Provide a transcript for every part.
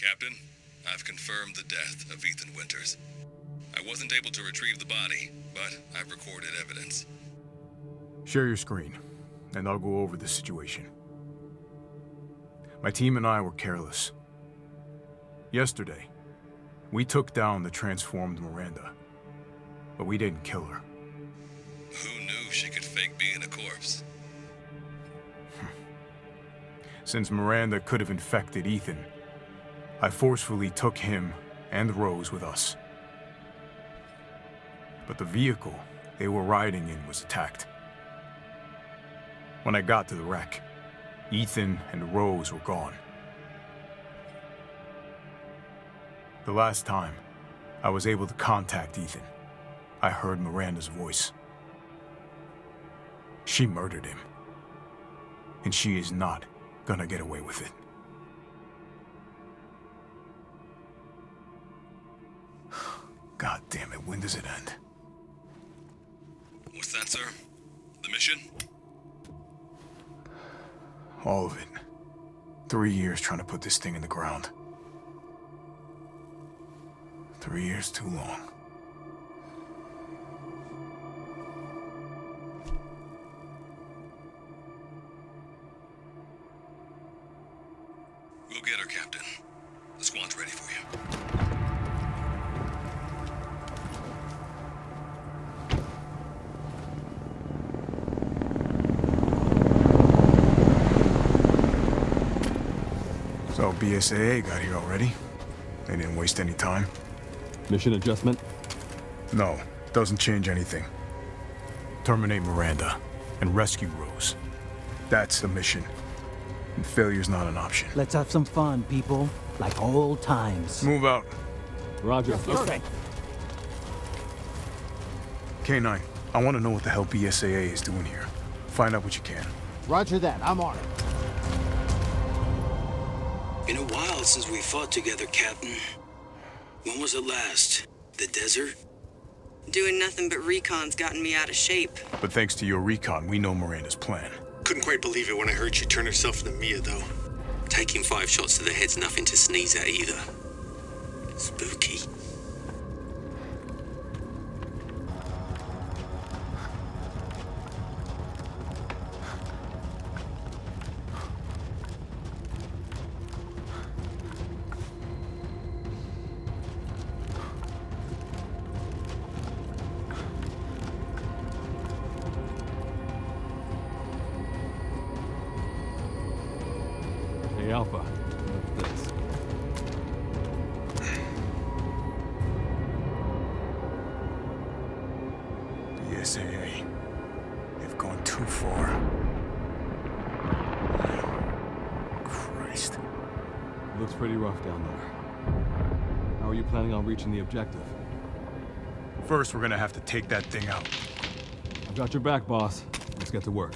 Captain, I've confirmed the death of Ethan Winters. I wasn't able to retrieve the body, but I've recorded evidence. Share your screen, and I'll go over the situation. My team and I were careless. Yesterday, we took down the transformed Miranda, but we didn't kill her. Who knew she could fake being a corpse? Hmm. Since Miranda could have infected Ethan, I forcefully took him and Rose with us. But the vehicle they were riding in was attacked. When I got to the wreck, Ethan and Rose were gone. The last time I was able to contact Ethan, I heard Miranda's voice. She murdered him. And she is not gonna get away with it. God damn it, when does it end? What's that, sir? The mission? All of it. Three years trying to put this thing in the ground. Three years too long. BSAA got here already? They didn't waste any time? Mission adjustment? No, doesn't change anything. Terminate Miranda and rescue Rose. That's the mission. And failure's not an option. Let's have some fun, people. Like old times. Move out. Roger. Okay. K9, I want to know what the hell BSAA is doing here. Find out what you can. Roger that. I'm on it. Been a while since we fought together, Captain. When was it last? The desert? Doing nothing but recon's gotten me out of shape. But thanks to your recon, we know Miranda's plan. Couldn't quite believe it when I heard she turned herself into Mia, though. Taking five shots to the head's nothing to sneeze at either. Spooky. Objective? First, we're gonna have to take that thing out. I've got your back, boss. Let's get to work.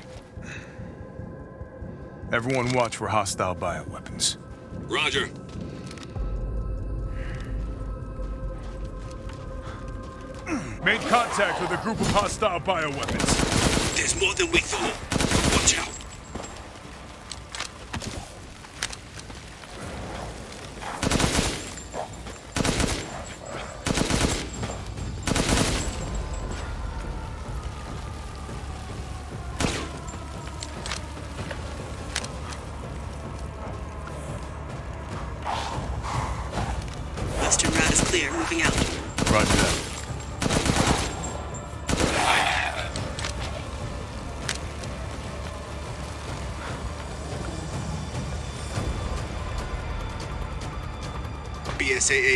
Everyone watch for hostile bioweapons. Roger. Made contact with a group of hostile bioweapons. There's more than we thought.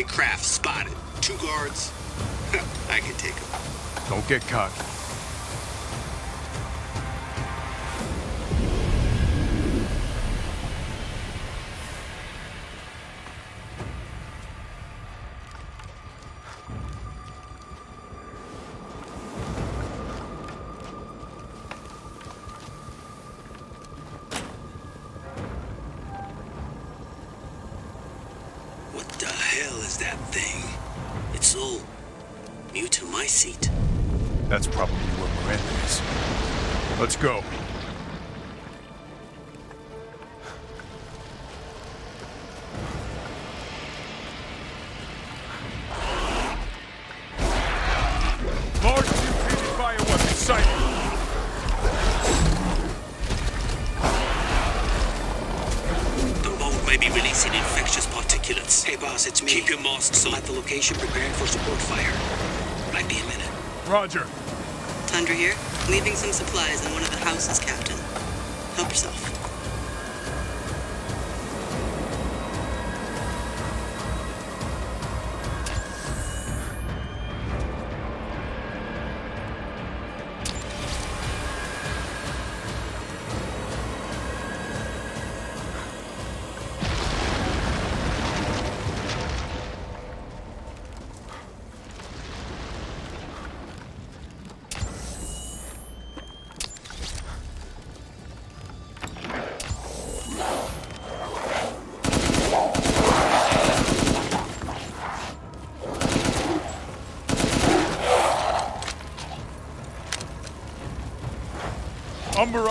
Craft spotted. Two guards. I can take them. Don't get caught. Keep your masks I'm on. at the location preparing for support fire. Might be a minute. Roger. Tundra here. Leaving some supplies in one of the houses, Captain. Help yourself.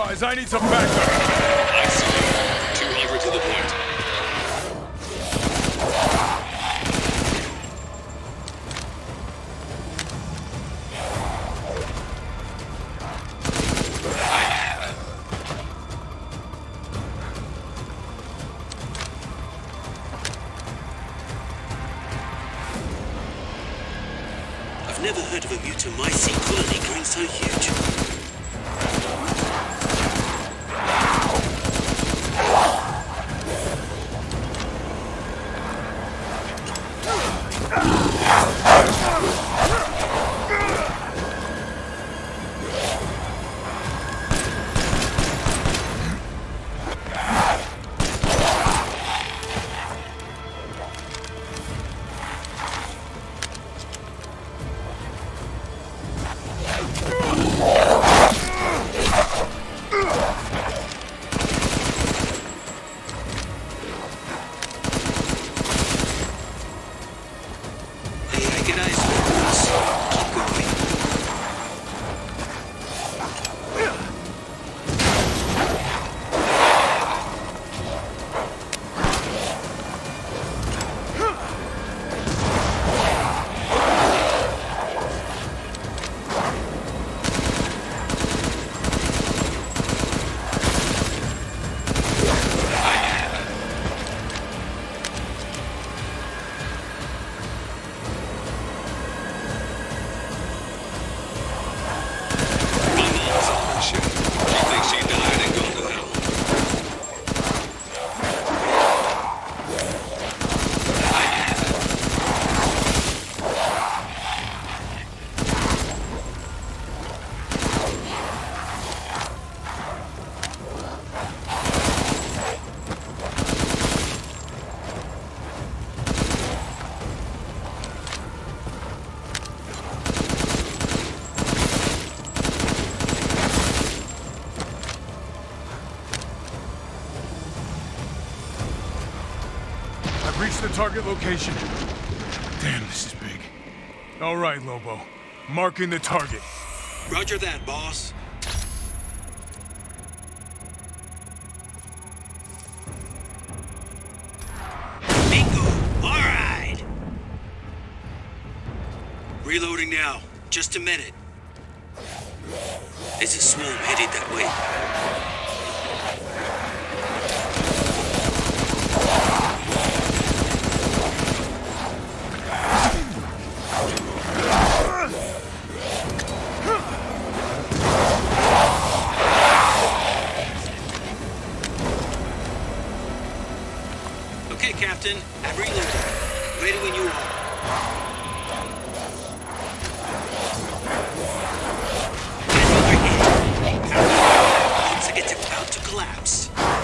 Eyes, I need some backup. I've reached the target location. Damn, this is big. All right, Lobo. Marking the target. Roger that, boss. Bingo! All right! Reloading now. Just a minute. There's a swarm headed that way. Reloading. Ready when you are.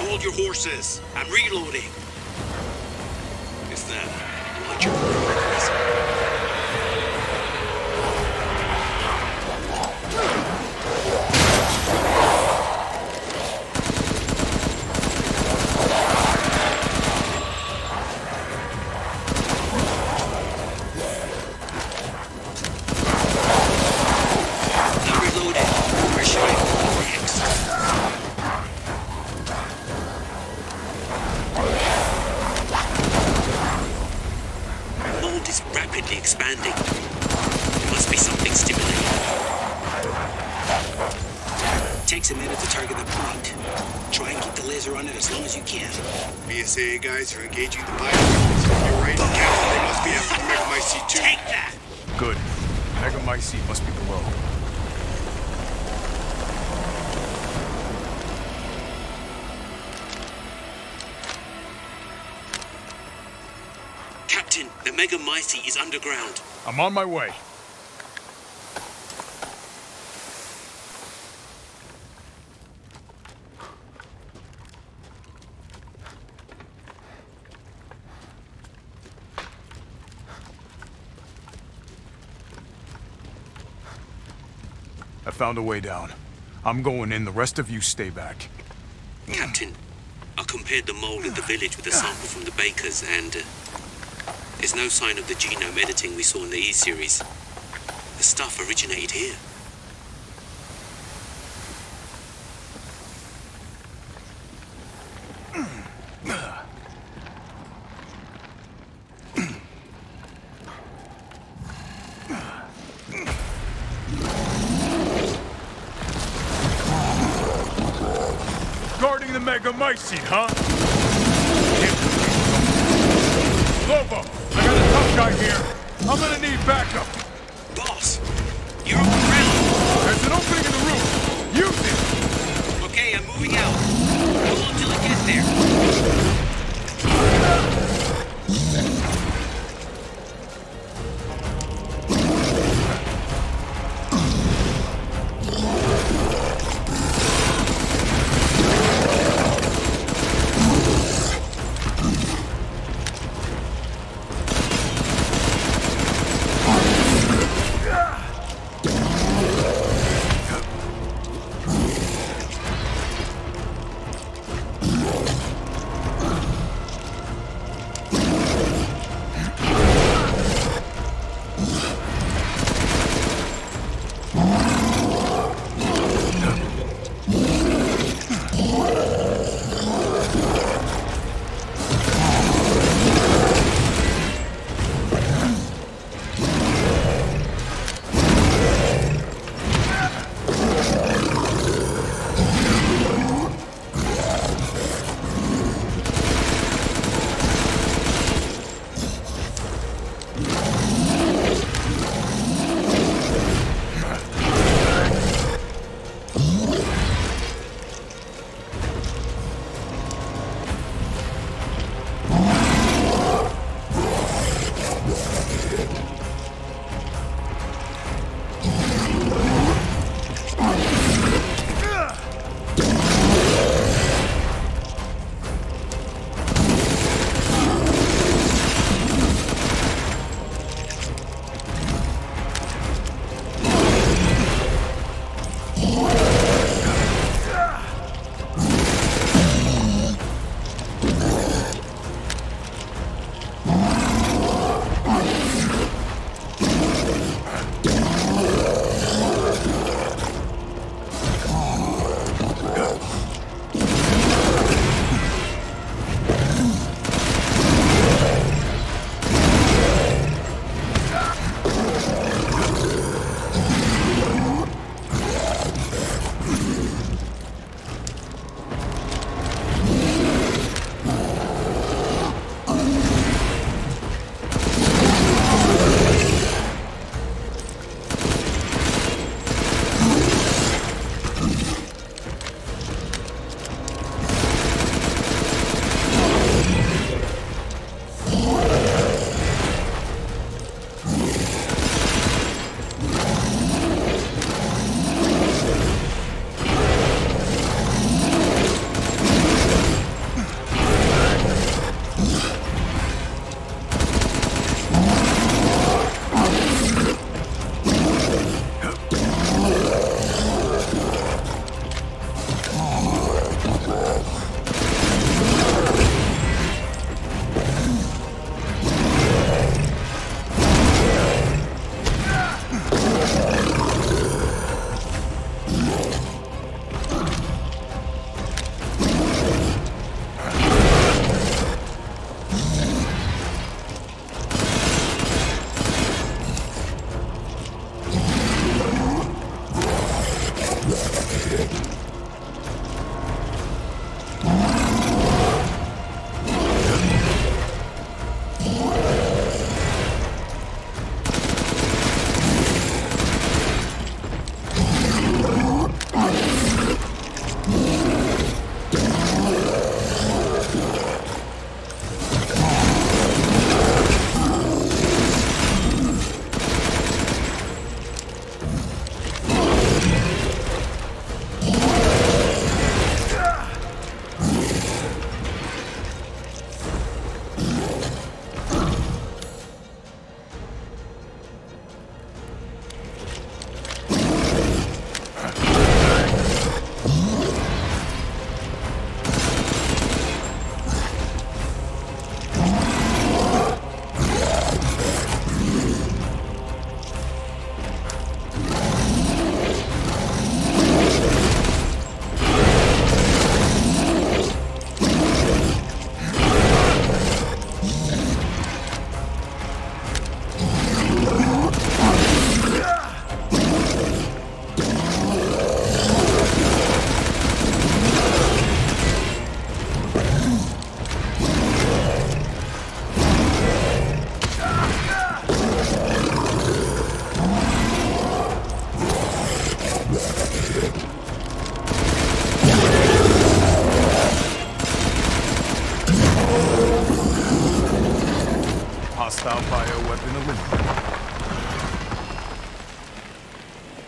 Hold your horses. I'm reloading. Is that what you're Now reloaded. Where should I go next? Mold is rapidly expanding. There must be something stimulating. Take Takes a minute to target the point. Try and keep the laser on it as long as you can. BSAA guys are engaging the bioweapons. You're right, Captain. They must be after the Megamycete too. Take that! Good. Megamycete must be below. Captain, the Megamycete is underground. I'm on my way. Found a way down. I'm going in, the rest of you stay back. Captain, I compared the mold in the village with a sample from the bakers, and uh, there's no sign of the genome editing we saw in the E series. The stuff originated here.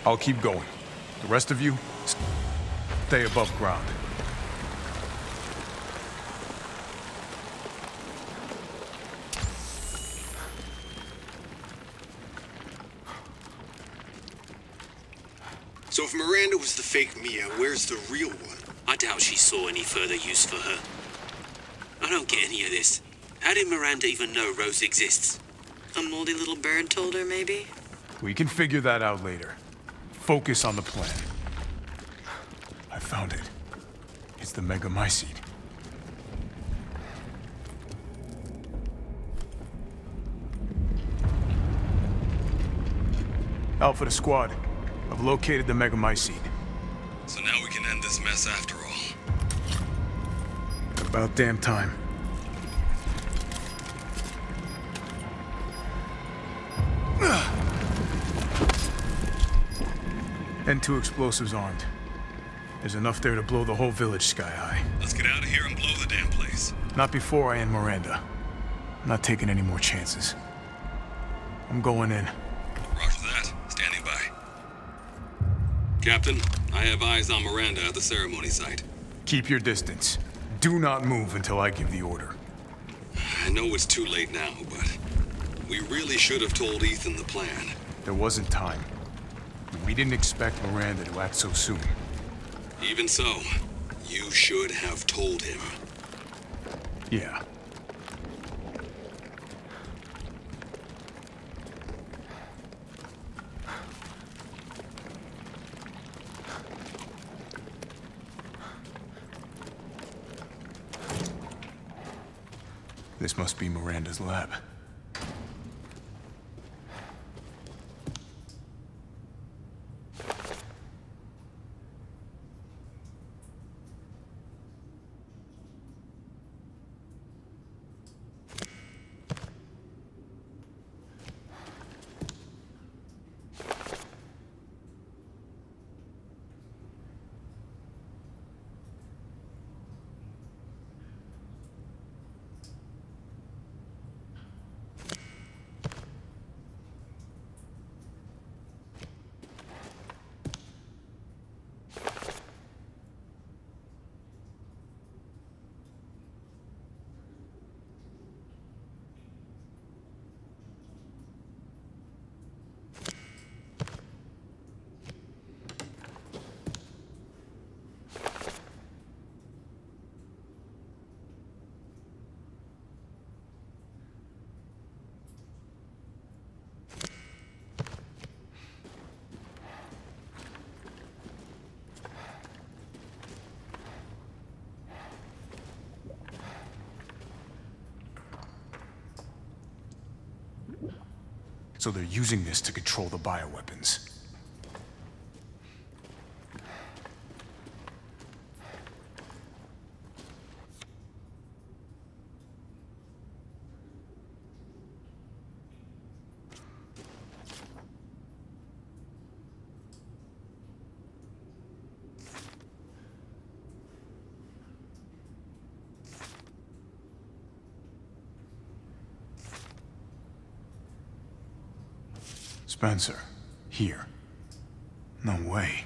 I'll keep going. The rest of you, stay above ground. So if Miranda was the fake Mia, where's the real one? I doubt she saw any further use for her. I don't get any of this. How did Miranda even know Rose exists? A moldy little bird told her, maybe? We can figure that out later. Focus on the plan. I found it. It's the Megamycete. Alpha to squad. I've located the Megamycete. So now we can end this mess after all. About damn time. And two explosives armed. There's enough there to blow the whole village sky high. Let's get out of here and blow the damn place. Not before I end Miranda. I'm not taking any more chances. I'm going in. Roger that. Standing by. Captain, I have eyes on Miranda at the ceremony site. Keep your distance. Do not move until I give the order. I know it's too late now, but we really should have told Ethan the plan. There wasn't time. We didn't expect Miranda to act so soon. Even so, you should have told him. Yeah. This must be Miranda's lab. So they're using this to control the bioweapons. Spencer, here. No way.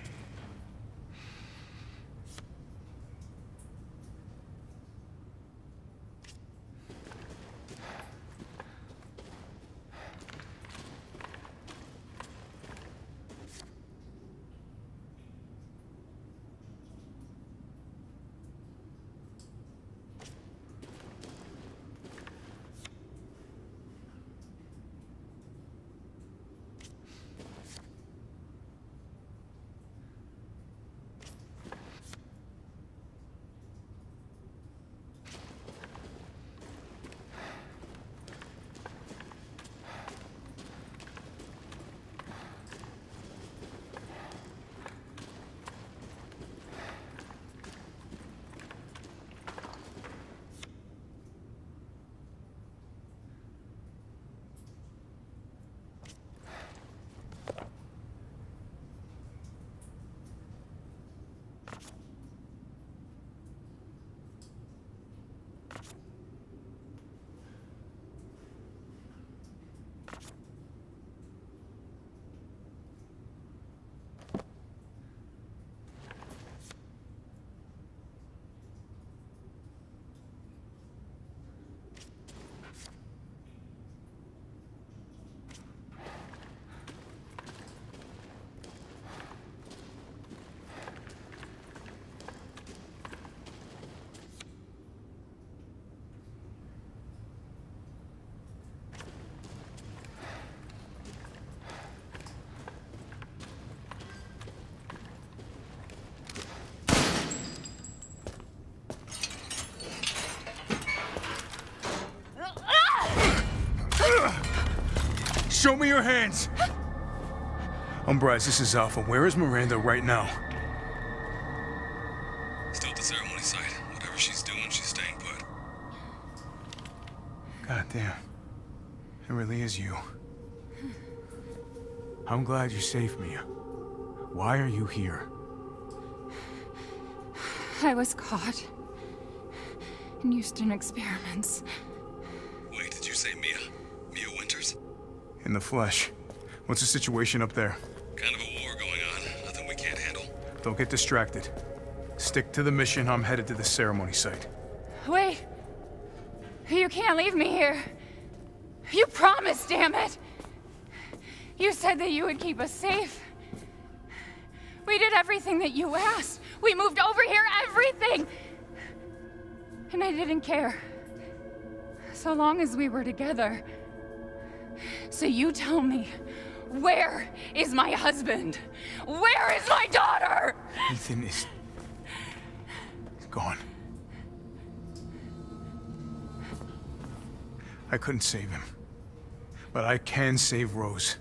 Show me your hands! Umbra Eyes, this is Alpha. Where is Miranda right now? Still at the ceremony site. Whatever she's doing, she's staying put. God damn. It really is you. I'm glad you saved me. Why are you here? I was caught in Houston experiments. Wait, did you say Mia? Mia Winters? In the flesh. What's the situation up there? Kind of a war going on. Nothing we can't handle. Don't get distracted. Stick to the mission. I'm headed to the ceremony site. Wait! You can't leave me here. You promised, damn it! You said that you would keep us safe. We did everything that you asked. We moved over here, everything! And I didn't care. So long as we were together. So you tell me, where is my husband? Where is my daughter? Ethan is... Gone. I couldn't save him. But I can save Rose.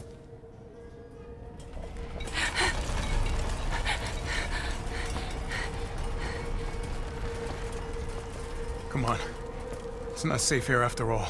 Come on. It's not safe here after all.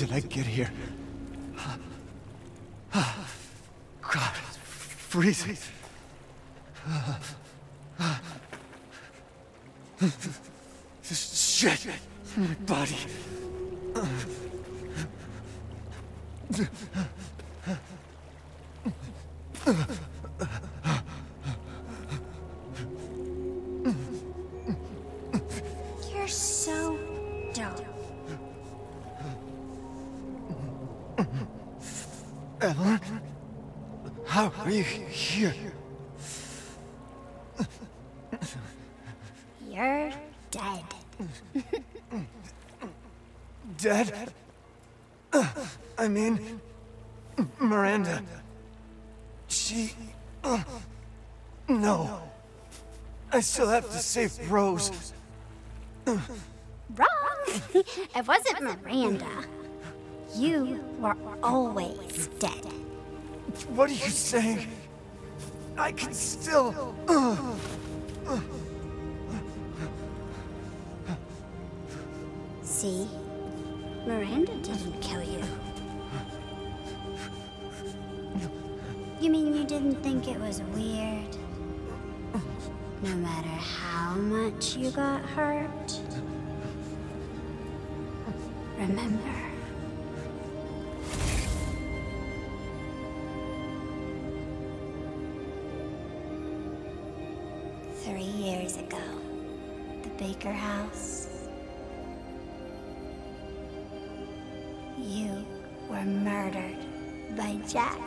Did I get here? God, it's freezing. This shit my body. Still have to save Rose. Wrong! it wasn't Miranda. You were always dead. What are you saying? I can still. See? Miranda didn't kill you. You mean you didn't think it was weird? No matter how much you got hurt? Remember. Three years ago, the Baker House. You were murdered by Jack.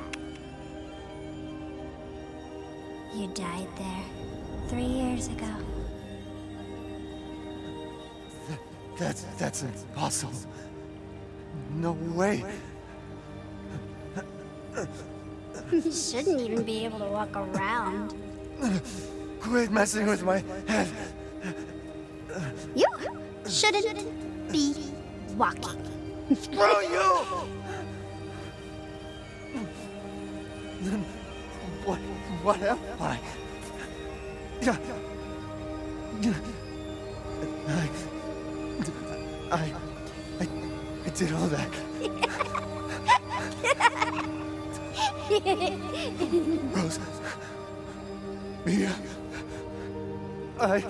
You died there three years ago. That's. that's impossible. No way. You shouldn't even be able to walk around. Quit messing with my head. You shouldn't be walking. Screw you! Then what, what am I? I, I, I, I did all that. Rose. Mia. I.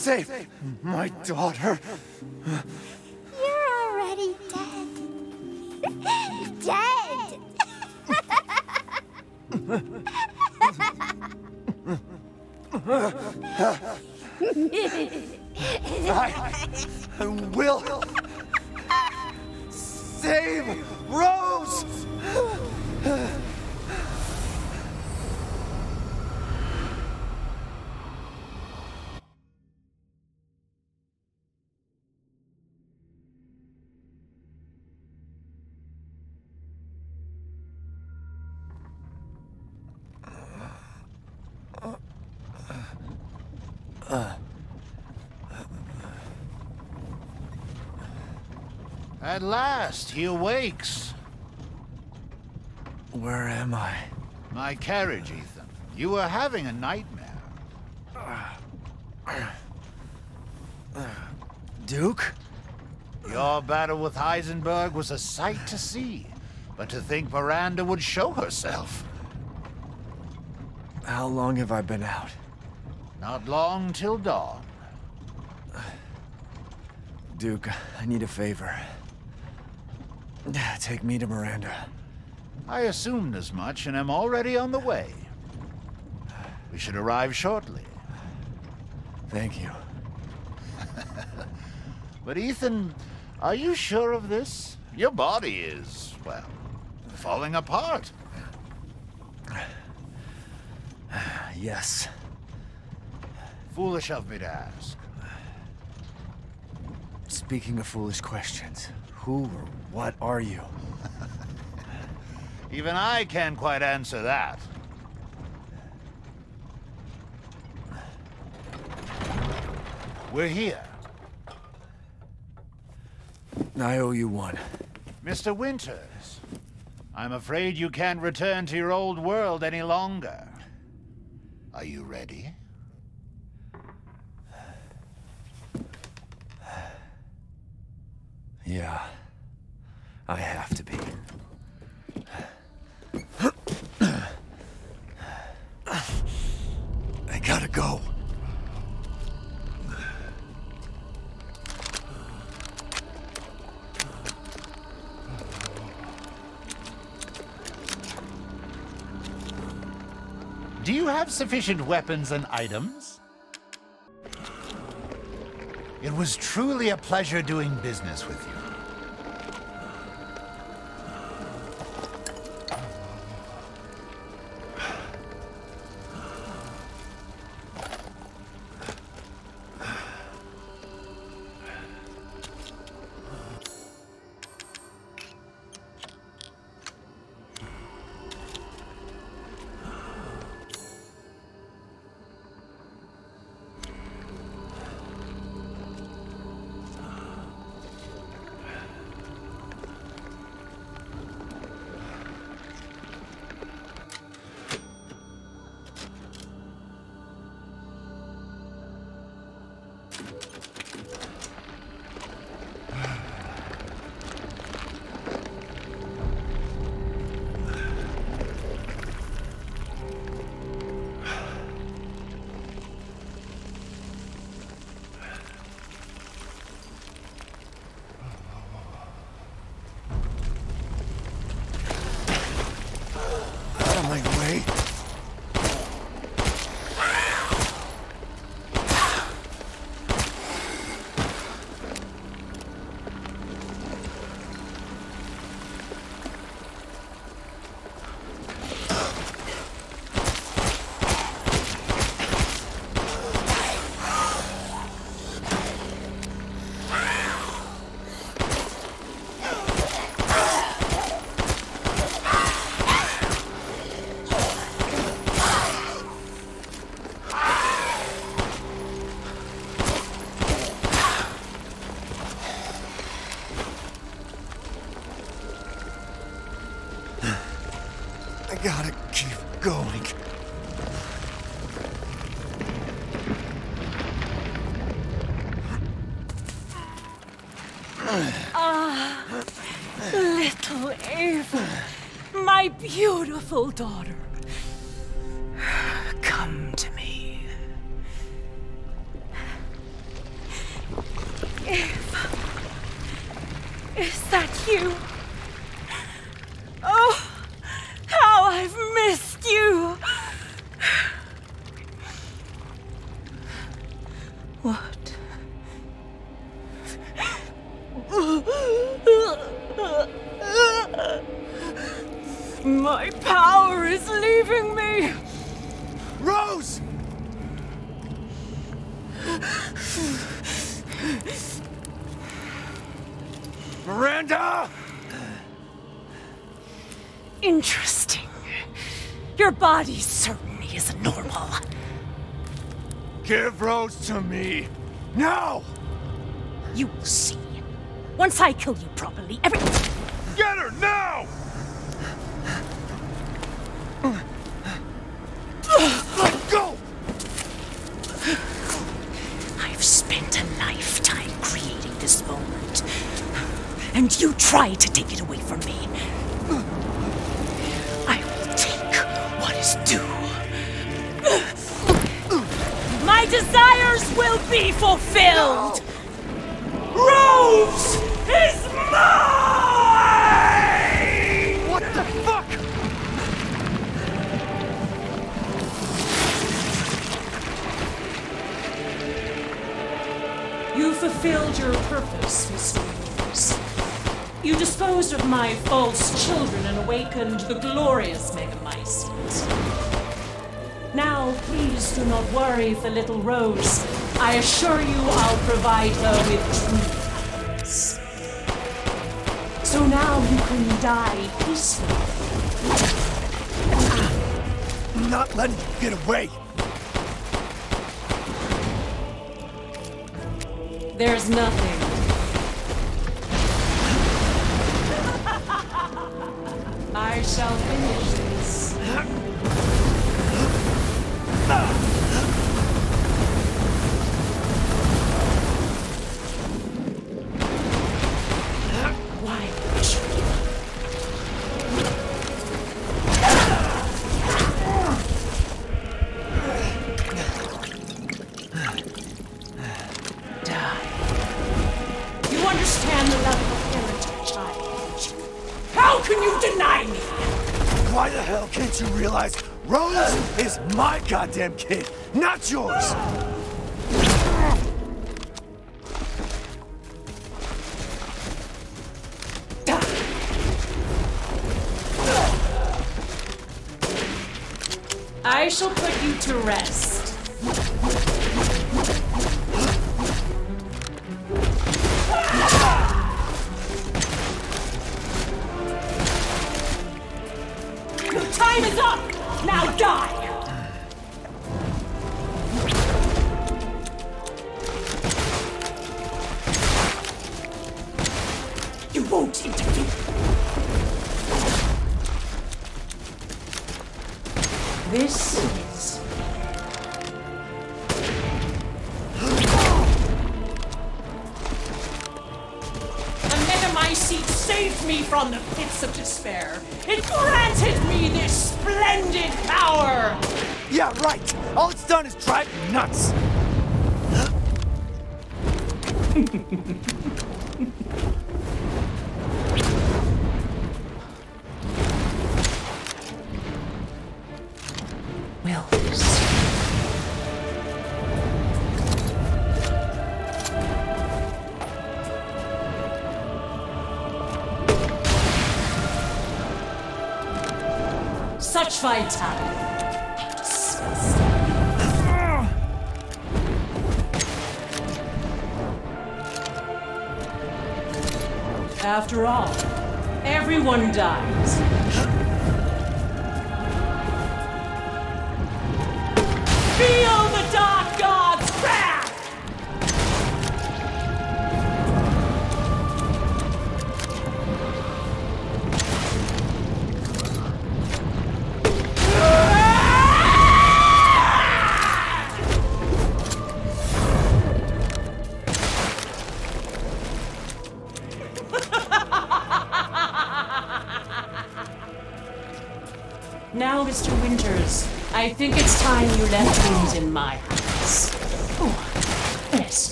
save my daughter. You're already dead. dead. I will save Rose. At last, he awakes. Where am I? My carriage, Ethan. You were having a nightmare. Duke? Your battle with Heisenberg was a sight to see. But to think Miranda would show herself. How long have I been out? Not long till dawn. Duke, I need a favor. Take me to Miranda. I assumed as much and am already on the way. We should arrive shortly. Thank you. But Ethan, are you sure of this? Your body is, well, falling apart. Yes. Foolish of me to ask. Speaking of foolish questions, who or what are you? Even I can't quite answer that. We're here. I owe you one. Mr. Winters, I'm afraid you can't return to your old world any longer. Are you ready? Yeah. Sufficient weapons and items? It was truly a pleasure doing business with you. Beautiful daughter. Come to me. Eva... is that you? Oh, how I've Give Rose to me. Now! You will see. Once I kill you properly, every. Get her now! Let go! I've spent a lifetime creating this moment. And you try to take it Rose is mine! What the fuck? You fulfilled your purpose, Mr. Yours. You disposed of my false children and awakened the glorious Megamycete. Now, please do not worry for little Rose. I assure you I'll provide her with happiness. So now you can die peacefully. I'm not letting you get away. There's nothing. I shall finish This is The Megamycete saved me from the pits of despair. It granted me this splendid power. Yeah, right. All it's done is drive me nuts.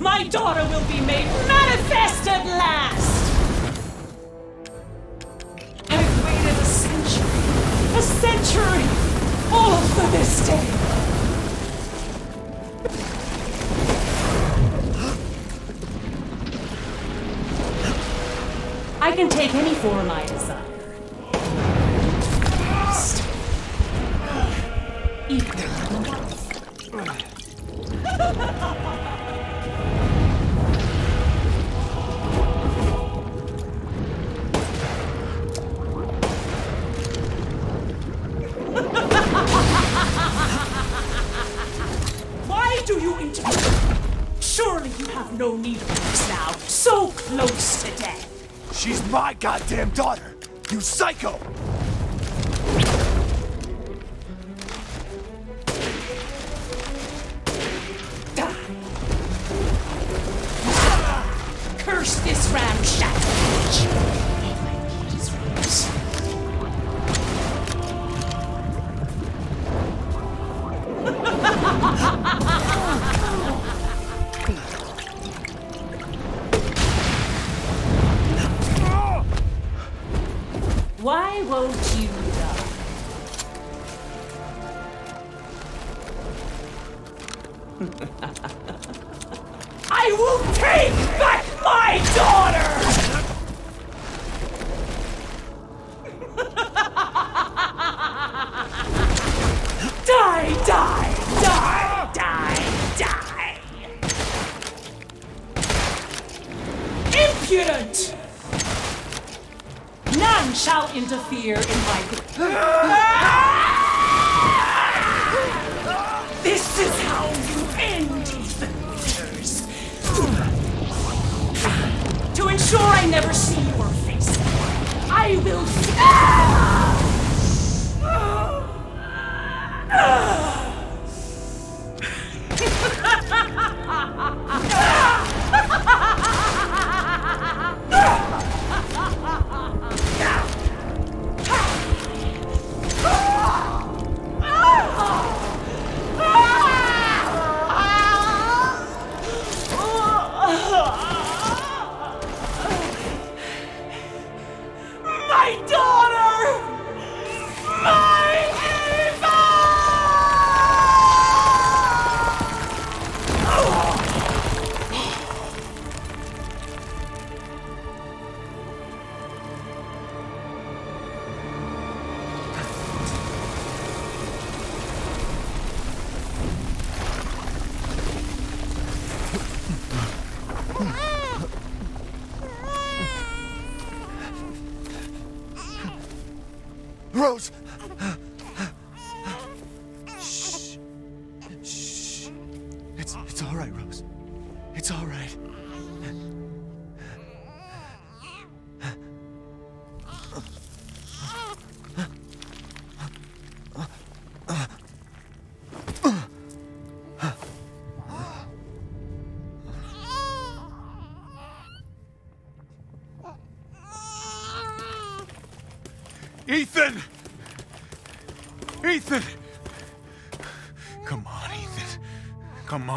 my daughter will be made manifest at last! I've waited a century, a century, all for this day. I can take any form I desire. No need of this now, so close to death. She's my goddamn daughter! You psycho! Interfere in my. This is how you end, Winters. To ensure I never see your face, I will.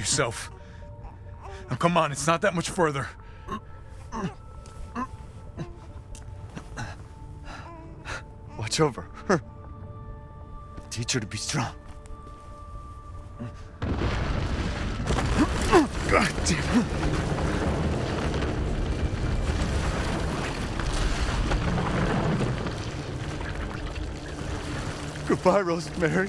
Yourself. Now come on, it's not that much further. Watch over her. Teach her to be strong. God damn it. Goodbye, Rosemary.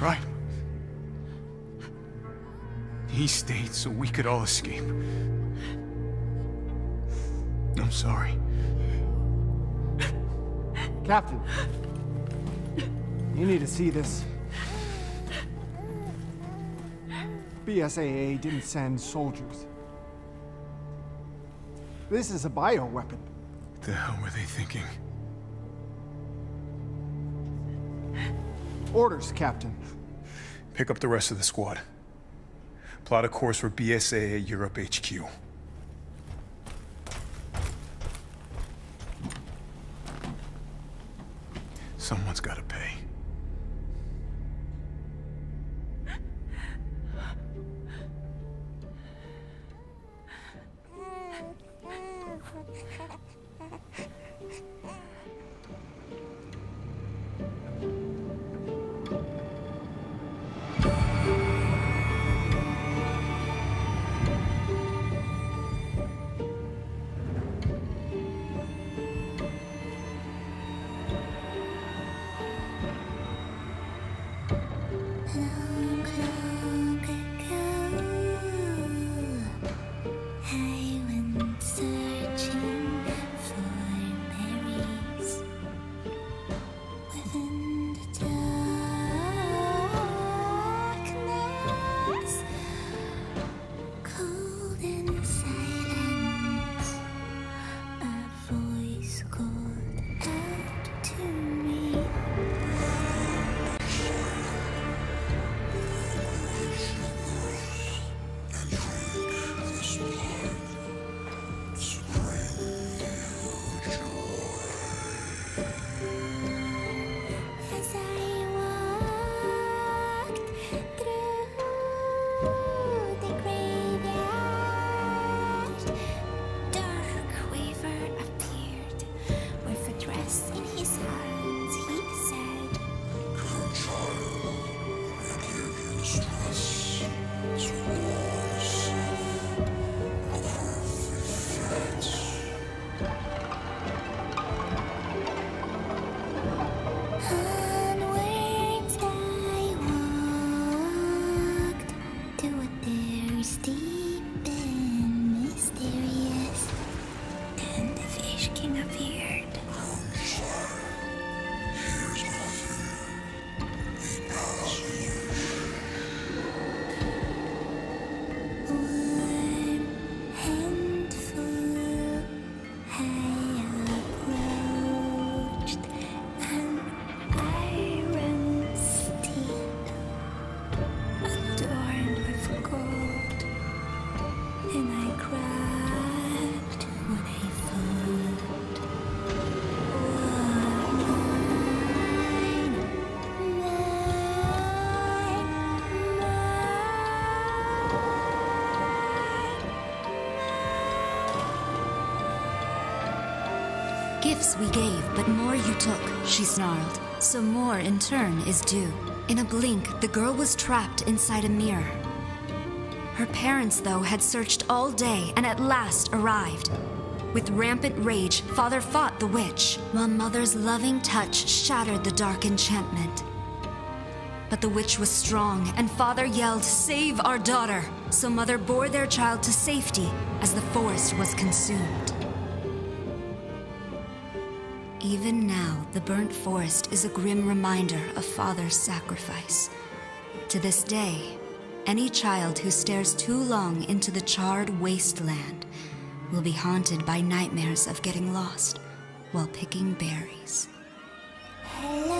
Tried. He stayed so we could all escape. I'm sorry. Captain, you need to see this. BSAA didn't send soldiers. This is a bioweapon. What the hell were they thinking? Orders, Captain. Pick up the rest of the squad. Plot a course for BSAA Europe HQ. Someone's gotta pay. And the fish king appeared. You took, she snarled. So more in turn is due. In a blink, the girl was trapped inside a mirror. Her parents, though, had searched all day and at last arrived. With rampant rage, father fought the witch, while mother's loving touch shattered the dark enchantment. But the witch was strong, and father yelled, Save our daughter! So mother bore their child to safety as the forest was consumed. The burnt forest is a grim reminder of father's sacrifice. To this day, any child who stares too long into the charred wasteland will be haunted by nightmares of getting lost while picking berries. Hello,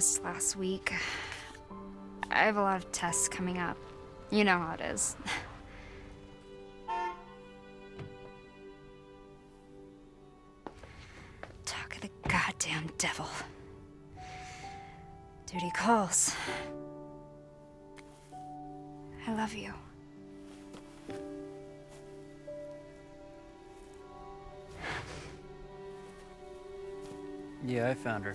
Last week. I have a lot of tests coming up. You know how it is. Talk of the goddamn devil. Duty calls. I love you. Yeah, I found her.